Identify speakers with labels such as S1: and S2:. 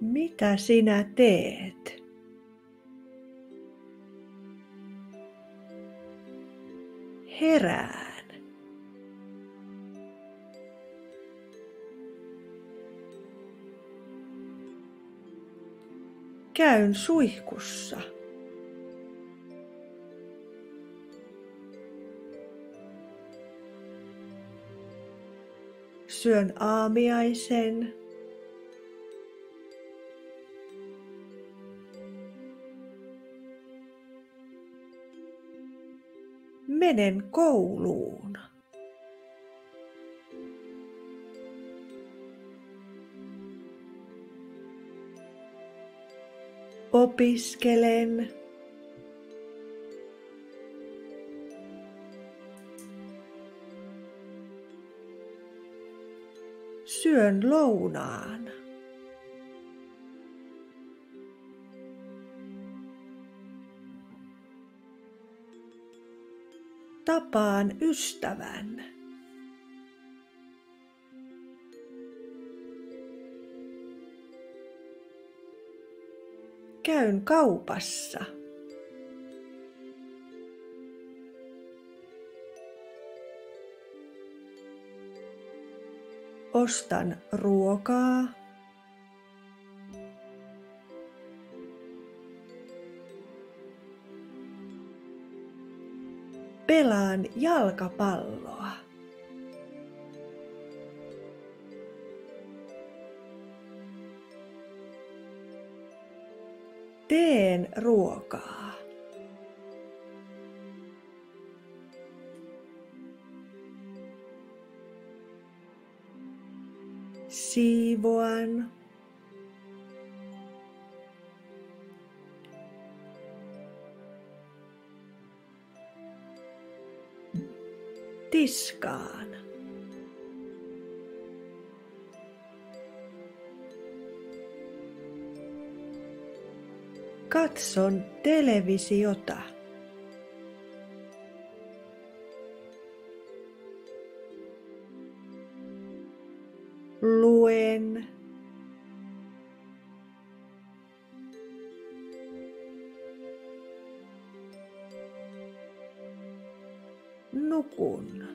S1: Mitä sinä teet? Herään. Käyn suihkussa. Syön aamiaisen. Menen kouluun. Opiskelen. Syön lounaan. Tapaan ystävän. Käyn kaupassa. Ostan ruokaa. Pelaan jalkapalloa. Teen ruokaa. Siivoan. Tiskaan. Katson televisiota. Luen. no corno.